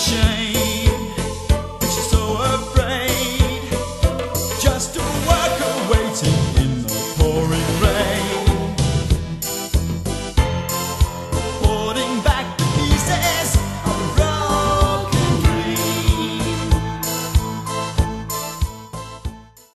shame.